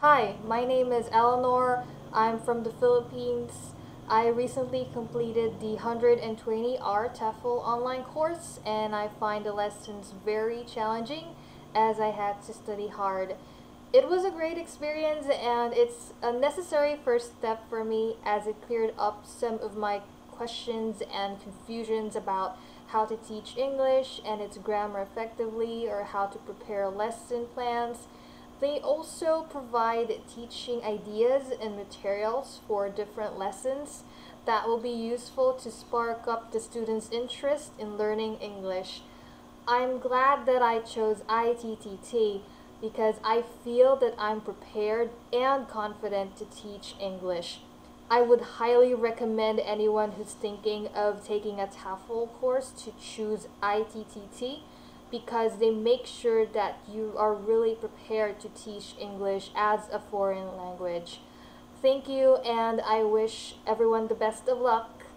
Hi, my name is Eleanor. I'm from the Philippines. I recently completed the 120R TEFL online course and I find the lessons very challenging as I had to study hard. It was a great experience and it's a necessary first step for me as it cleared up some of my questions and confusions about how to teach English and its grammar effectively or how to prepare lesson plans. They also provide teaching ideas and materials for different lessons that will be useful to spark up the students' interest in learning English. I'm glad that I chose ITTT because I feel that I'm prepared and confident to teach English. I would highly recommend anyone who's thinking of taking a TEFL course to choose ITTT because they make sure that you are really prepared to teach English as a foreign language. Thank you, and I wish everyone the best of luck.